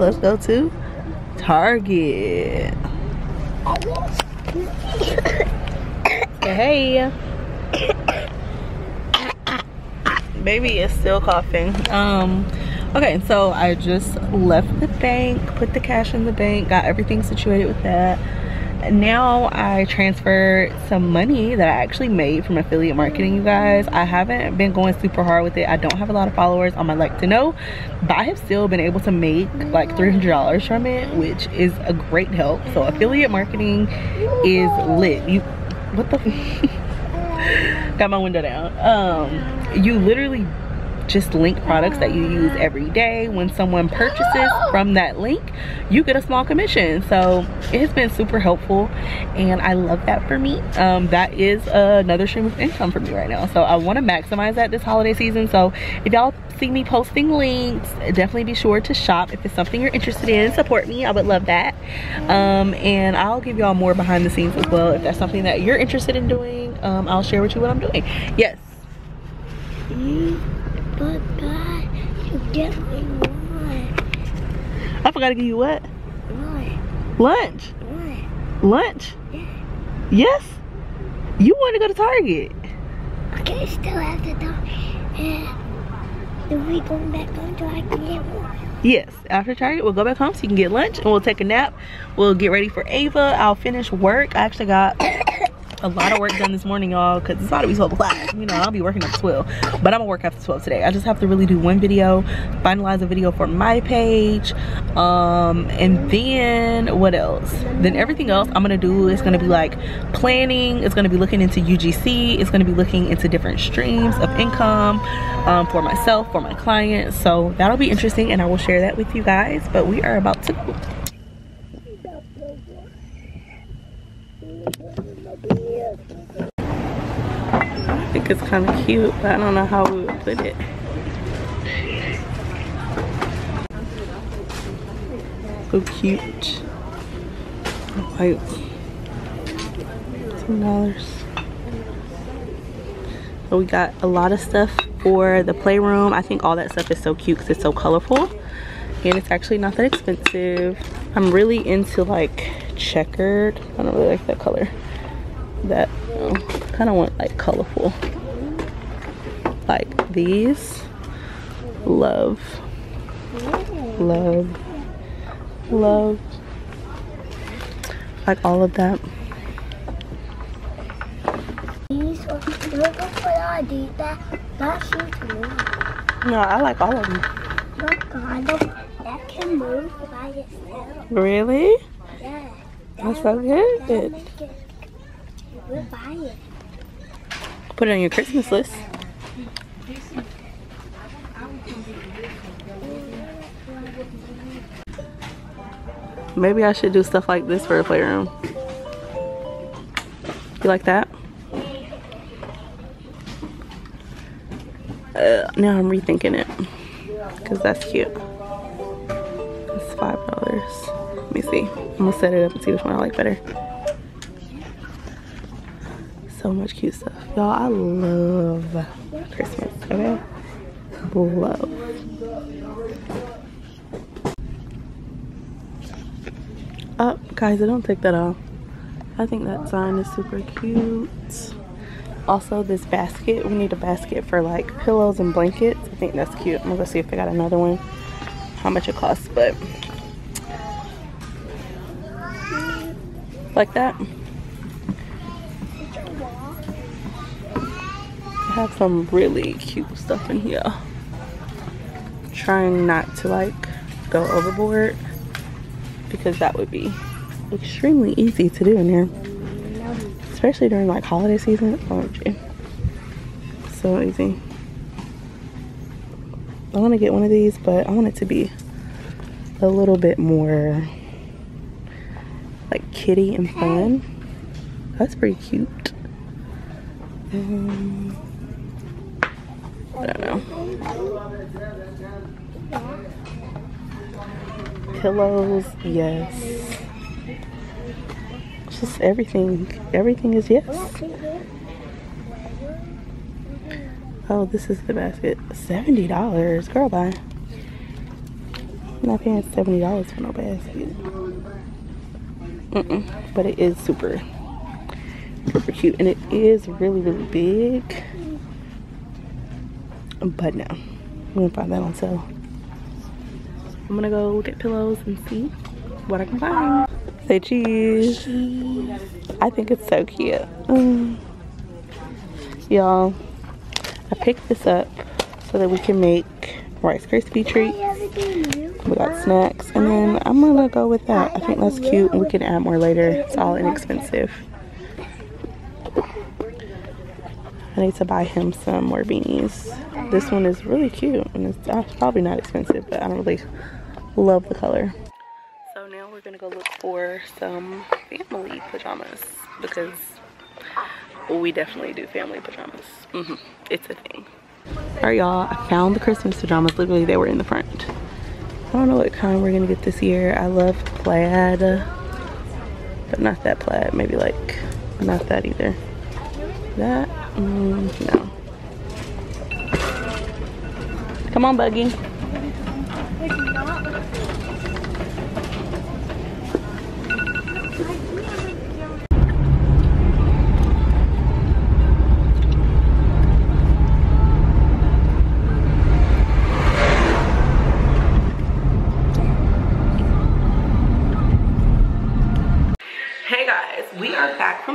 let's go to Target. Hey. Baby is still coughing. Um okay, so I just left the bank, put the cash in the bank, got everything situated with that. Now I transferred some money that I actually made from affiliate marketing, you guys. I haven't been going super hard with it. I don't have a lot of followers on my LikeToKnow, but I have still been able to make like $300 from it, which is a great help. So affiliate marketing is lit. You what the got my window down um you literally just link products that you use every day. When someone purchases from that link you get a small commission. So it has been super helpful and i love that for me. Um that is another stream of income for me right now. So i want to maximize that this holiday season. So if y'all see me posting links definitely be sure to shop. If it's something you're interested in support me. I would love that. Um and i'll give y'all more behind the scenes as well. If that's something that you're interested in doing um i'll share with you what i'm doing. Yes But God, you get me one. i forgot to give you what One. lunch One. lunch yes you want to go to target Okay, still have to talk. And then we going back home so I can get one. Yes, after Target, we'll go back home so you can get lunch and we'll take a nap. We'll get ready for Ava. I'll finish work. I actually got a lot of work done this morning, y'all, because it's about to be 12 o'clock. You know, I'll be working at 12, but I'm gonna work after 12 today. I just have to really do one video, finalize a video for my page, um, and then what else? Then everything else I'm gonna do is gonna be like planning. It's gonna be looking into UGC. It's gonna be looking into different streams of income um, for myself, for my clients. So that'll be interesting, and I will share that with you guys. But we are about to go. I it's kind of cute, but I don't know how we would put it. So cute. Like ten dollars. So we got a lot of stuff for the playroom. I think all that stuff is so cute because it's so colorful. And it's actually not that expensive. I'm really into like checkered. I don't really like that color. That um, kind of want like colorful. Like these. Love. Love. Love. Like all of that. No, I like all of them. Really? That's so good. Put it on your Christmas list. Maybe I should do stuff like this for a playroom. You like that? Uh, now I'm rethinking it. Because that's cute. It's $5. Let me see. I'm going to set it up and see which one I like better. So much cute stuff. Y'all, I love Christmas, okay? Love. Oh, I don't take that off. I think that sign is super cute. Also, this basket. We need a basket for like pillows and blankets. I think that's cute. I'm gonna go see if they got another one. How much it costs, but like that. I have some really cute stuff in here. Trying not to like go overboard because that would be extremely easy to do in here. Especially during like holiday season. Oh, gee. So easy. I want to get one of these, but I want it to be a little bit more like kitty and fun. That's pretty cute. Um, I don't know. Pillows, yes. Just everything. Everything is yes. Oh, this is the basket. $70. Girl, bye. I'm not paying $70 for no basket. Mm -mm. But it is super, super cute. And it is really, really big. But no. I'm gonna find that on sale. I'm gonna go get pillows and see what I can find. Say cheese. I think it's so cute. Mm. Y'all, I picked this up so that we can make Rice Krispie treats. We got snacks, and then I'm gonna go with that. I think that's cute, and we can add more later. It's all inexpensive. I need to buy him some more beanies. This one is really cute, and it's probably not expensive, but I don't really love the color. So now we're gonna go look for some family pajamas because we definitely do family pajamas. Mm -hmm. It's a thing. All right, y'all, I found the Christmas pajamas. Literally, they were in the front. I don't know what kind we're gonna get this year. I love plaid, but not that plaid. Maybe like, not that either. That, mm, no. Come on, Buggy.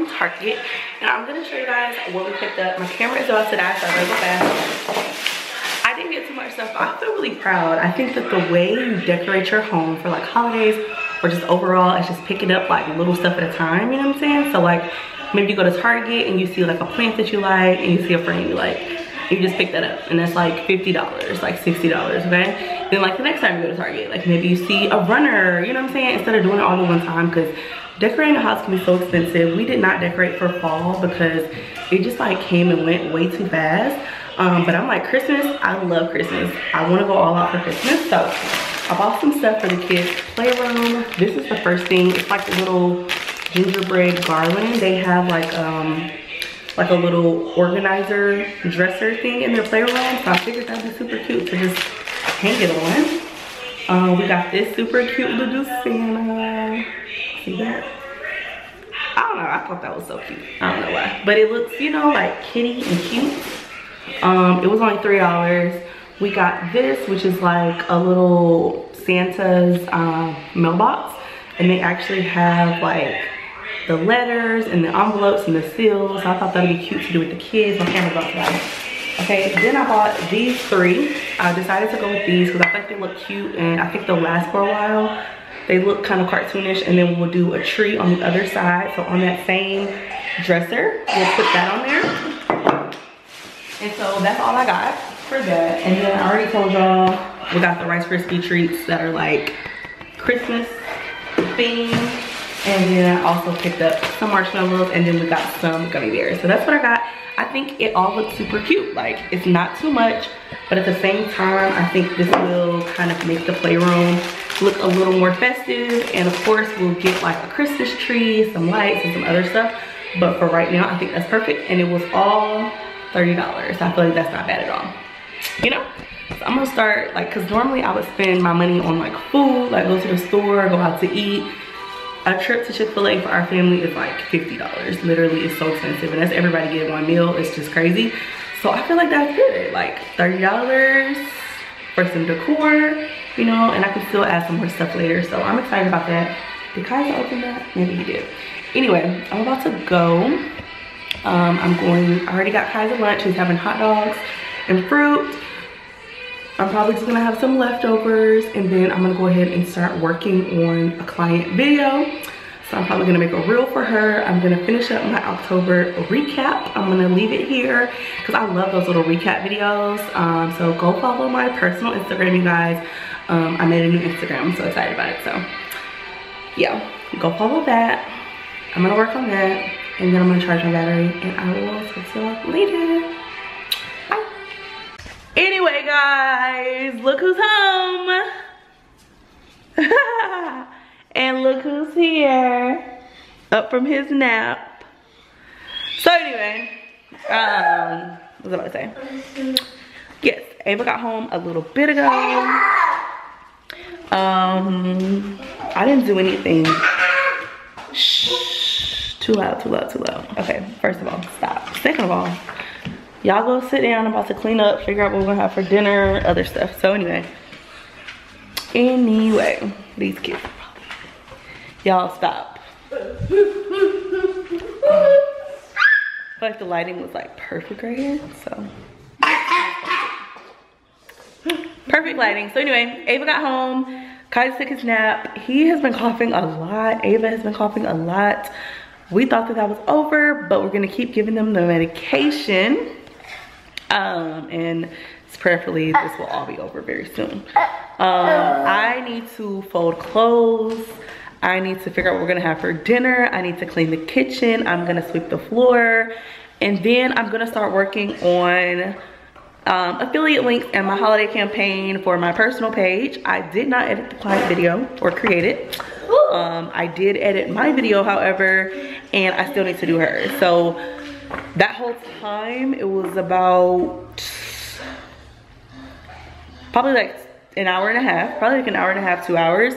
Target. And I'm gonna show you guys what we picked up. My camera is about to die, so I gotta go fast. I didn't get too much stuff, but I feel really proud. I think that the way you decorate your home for like holidays or just overall, it's just picking up like little stuff at a time, you know what I'm saying? So like, maybe you go to Target and you see like a plant that you like and you see a frame you like you just pick that up and that's like $50 like $60 okay then like the next time you go to target like maybe you see a runner you know what i'm saying instead of doing it all at one time because decorating a house can be so expensive. We did not decorate for fall because it just like came and went way too fast. Um, but i'm like christmas i love christmas. I want to go all out for christmas. So i bought some stuff for the kids playroom. This is the first thing. It's like a little gingerbread garland. They have like um like a little organizer dresser thing in their playroom. So i figured that'd be super cute to just hang it on. Um, we got this super cute little santa see that? I don't know, I thought that was so cute. I don't know why. But it looks, you know, like kitty and cute. Um, it was only $3. We got this, which is like a little Santa's um, mailbox. And they actually have like the letters and the envelopes and the seals. I thought that'd be cute to do with the kids. My camera's that. Okay, then I bought these three. I decided to go with these because I think they look cute and I think they'll last for a while. They look kind of cartoonish and then we'll do a tree on the other side. So on that same dresser, we'll put that on there. And so that's all I got for that. And then I already told y'all we got the Rice Krispie treats that are like Christmas themed. And then I also picked up some marshmallows and then we got some gummy bears. So that's what I got. I think it all looks super cute. Like it's not too much, but at the same time, I think this will kind of make the playroom look a little more festive. And of course, we'll get like a Christmas tree, some lights, and some other stuff. But for right now, I think that's perfect. And it was all $30. I feel like that's not bad at all. You know? So I'm gonna start, like, cause normally I would spend my money on like food, like go to the store, go out to eat. A trip to Chick-fil-A for our family is like $50. Literally, it's so expensive. And that's everybody getting one meal. It's just crazy. So I feel like that's good. Like $30 for some decor you know, and I can still add some more stuff later. So I'm excited about that. Did Kaiser open that? Maybe he did. Anyway, I'm about to go. Um, I'm going, I already got Kaiser lunch. He's having hot dogs and fruit. I'm probably just gonna have some leftovers and then I'm gonna go ahead and start working on a client video. So I'm probably gonna make a reel for her. I'm gonna finish up my October recap. I'm gonna leave it here because I love those little recap videos. Um, so go follow my personal Instagram, you guys um, I made a new Instagram. I'm so excited about it. So yeah, go follow that. I'm gonna work on that. and then I'm gonna charge my battery and I will talk to y'all later. Bye. Anyway, guys, look who's home. and look who's here, up from his nap. So anyway, um, what was I about to say? Yes, Ava got home a little bit ago. Um, I didn't do anything. Shh, too loud, too loud, too loud. Okay, first of all, stop. Second of all, y'all go sit down. I'm about to clean up, figure out what we're gonna have for dinner, other stuff. So anyway, anyway, these kids Y'all stop. Like the lighting was like perfect right here, so. perfect lighting. So anyway, Ava got home. Kai took his nap. He has been coughing a lot. Ava has been coughing a lot. We thought that that was over, but we're gonna keep giving them the medication. Um, and it's prayerfully this will all be over very soon. Um, I need to fold clothes. I need to figure out what we're gonna have for dinner. I need to clean the kitchen. I'm gonna sweep the floor. And then I'm gonna start working on um, affiliate links and my holiday campaign for my personal page. I did not edit the client video or create it. Um, I did edit my video, however, and I still need to do hers. So that whole time, it was about probably like an hour and a half, probably like an hour and a half, two hours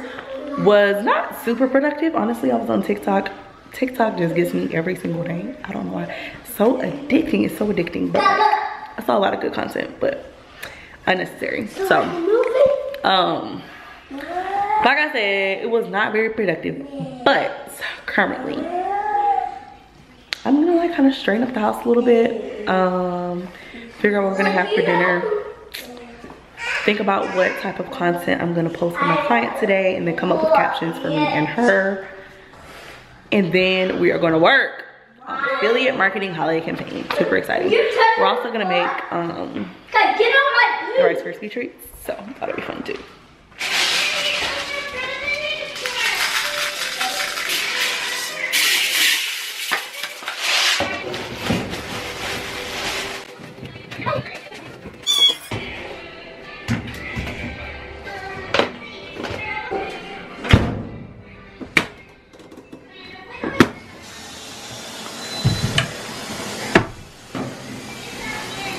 was not super productive. Honestly, I was on TikTok. TikTok just gets me every single day. I don't know why. So addicting. It's so addicting. But I saw a lot of good content, but unnecessary. So, um, like I said, it was not very productive. But currently, I'm gonna like kind of straighten up the house a little bit. Um, figure out what we're gonna have for dinner think about what type of content I'm gonna post for my client today and then come up with captions for me and her. And then we are gonna work on affiliate marketing holiday campaign. Super exciting. We're also gonna make um, Rice Krispie treats, so that'll be fun too.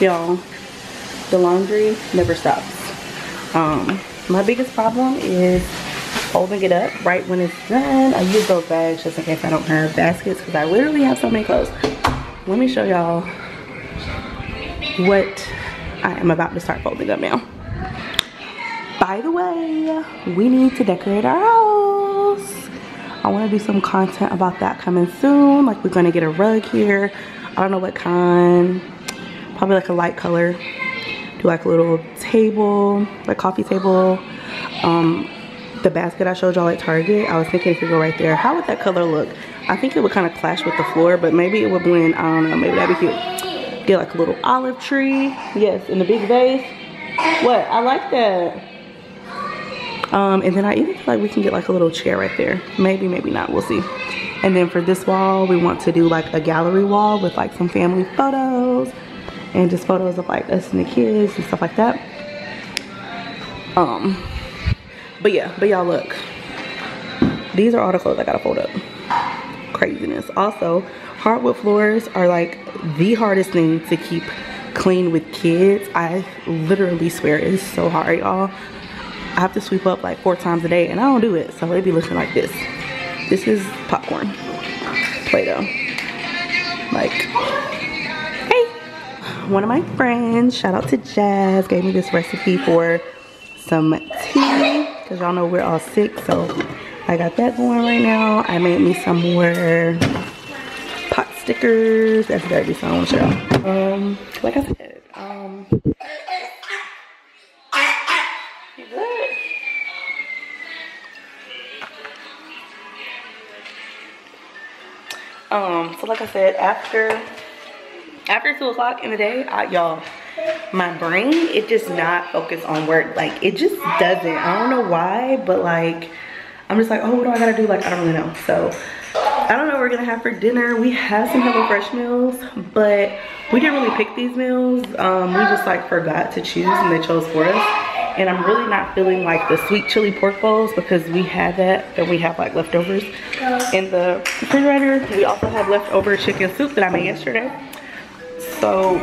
Y'all the laundry never stops. Um my biggest problem is folding it up right when it's done. I use those bags just in case i don't have baskets because i literally have so many clothes. Let me show y'all what i am about to start folding up now. By the way we need to decorate our house. I want to do some content about that coming soon like we're gonna get a rug here. I don't know what kind probably like a light color. Do like a little table like coffee table. Um the basket i showed y'all at target i was thinking it could go right there how would that color look? I think it would kind of clash with the floor but maybe it would blend i don't know maybe that'd be cute. Get like a little olive tree yes in the big vase. What? I like that. Um and then i even feel like we can get like a little chair right there. Maybe maybe not we'll see. And then for this wall we want to do like a gallery wall with like some family photos and just photos of like us and the kids and stuff like that. Um but yeah but y'all look. These are all the clothes i gotta fold up. Craziness. Also hardwood floors are like the hardest thing to keep clean with kids. I literally swear it's so hard y'all. I have to sweep up like four times a day and i don't do it so it be looking like this. This is popcorn. Play-doh. Like one of my friends, shout out to Jazz, gave me this recipe for some tea. Because y'all know we're all sick, so I got that going right now. I made me some more pot stickers. That's dirty, so I want to show. Um, like I said, um, Um, so like I said, after after two o'clock in the day, y'all, my brain, it just not focus on work. Like it just doesn't. I don't know why, but like, I'm just like, oh, what do I gotta do? Like, I don't really know. So I don't know what we're gonna have for dinner. We have some HelloFresh meals, but we didn't really pick these meals. Um, we just like forgot to choose and they chose for us. And I'm really not feeling like the sweet chili pork bowls because we had that and we have like leftovers in the refrigerator. We also have leftover chicken soup that I made yesterday. So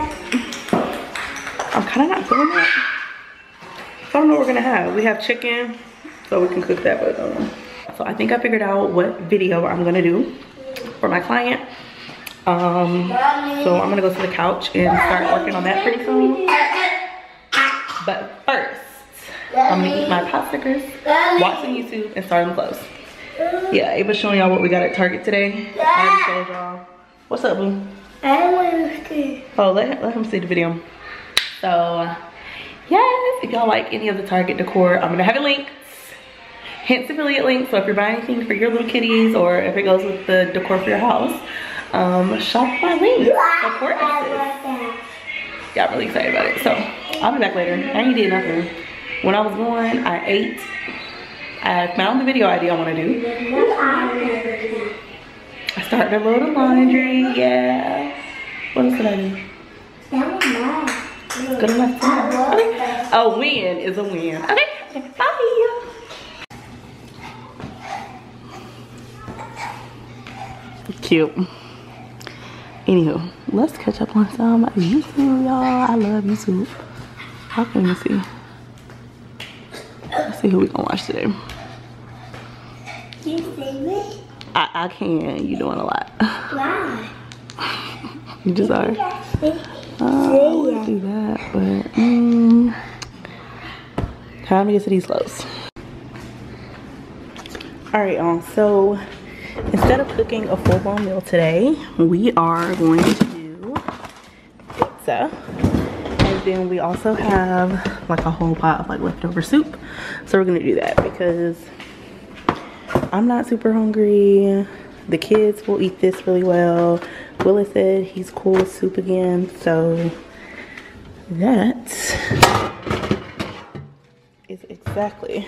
I'm kind of not feeling that. I don't know what we're gonna have. We have chicken, so we can cook that, but um, so I think I figured out what video I'm gonna do for my client. Um, so I'm gonna go to the couch and start working on that pretty soon. But first, I'm gonna eat my popsicles, watch some YouTube, and start them clothes. Yeah, Ava's showing y'all what we got at Target today. I already showed y'all. What's up, boo? I want to see. Oh, let, let him see the video. So, yes, if y'all like any of the Target decor, I'm gonna have it linked. Hints affiliate link, so if you're buying anything for your little kitties or if it goes with the decor for your house, um, shop my link. Support. Yeah, I'm really excited about it. So, I'll be back later. I ain't did nothing. When I was going, I ate. I found the video idea I want to do. I started a load of laundry, yeah. What else did I do? Good enough to know. Okay. A win is a win. Okay, bye. Cute. Anywho, let's catch up on some YouTube, y'all. I love YouTube. How can you see? Let's see who we gonna watch today. You see me? I, I can. You're doing a lot. Why? You just are. Uh, I would do that, but mm, time to get to these clothes. All right, y'all. So instead of cooking a full-blown meal today, we are going to do pizza. And then we also have like a whole pot of like leftover soup. So we're gonna do that because I'm not super hungry. The kids will eat this really well. Willis said he's cool with soup again. So that is exactly,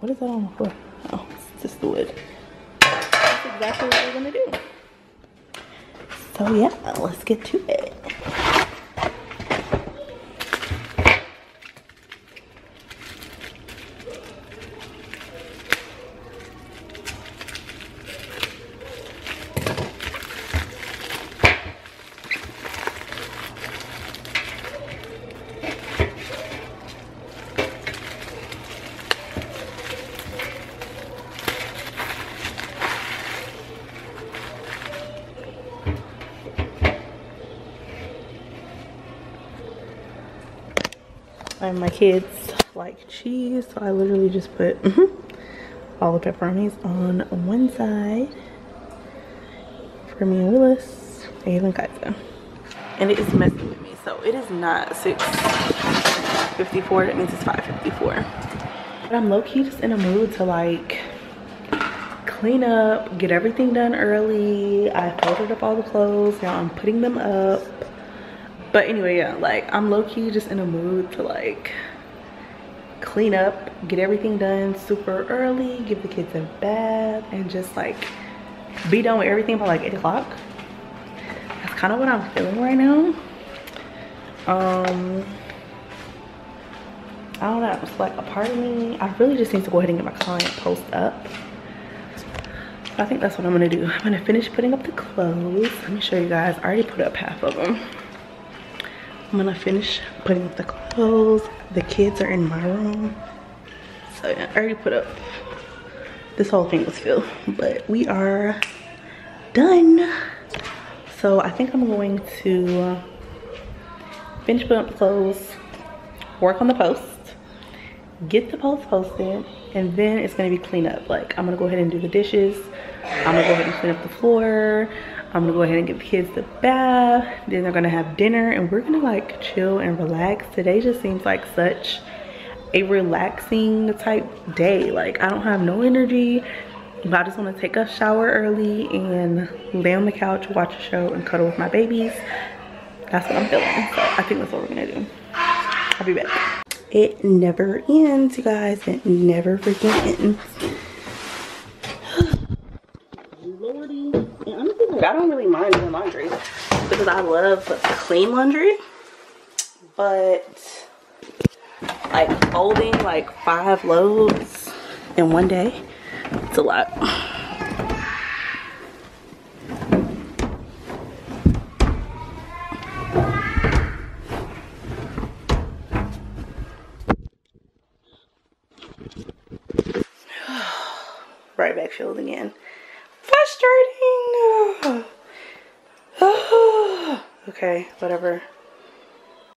what is that on the floor? Oh, it's just the wood. That's exactly what we're gonna do. So yeah, let's get to it. And my kids like cheese, so I literally just put mm-hmm, all the pepperonis on one side for me and Willis, and Kaisa. And it is messing with me, so it is not 6.54, that means it's 5.54. But I'm low-key just in a mood to like clean up, get everything done early. I folded up all the clothes, now I'm putting them up but anyway yeah like i'm low-key just in a mood to like clean up get everything done super early give the kids a bath and just like be done with everything by like eight o'clock that's kind of what i'm feeling right now um i don't know it's like a part of me i really just need to go ahead and get my client post up I think that's what I'm gonna do. I'm gonna finish putting up the clothes. Let me show you guys. I already put up half of them. I'm gonna finish putting up the clothes. The kids are in my room. So yeah, I already put up, this whole thing was filled, but we are done. So I think I'm going to finish putting up the clothes, work on the post, get the post posted, and then it's gonna be cleanup. Like I'm gonna go ahead and do the dishes. I'm gonna go ahead and clean up the floor. I'm gonna go ahead and give the kids the bath. Then they're gonna have dinner and we're gonna like chill and relax. Today just seems like such a relaxing type day. Like I don't have no energy, but I just wanna take a shower early and lay on the couch, watch a show and cuddle with my babies. That's what I'm feeling. So I think that's what we're gonna do. I'll be back. It never ends, you guys. It never freaking ends. Lordy Like I don't really mind doing laundry because I love clean laundry. But like folding like five loads in one day, it's a lot. right back filled again. Frustrating. Okay, whatever.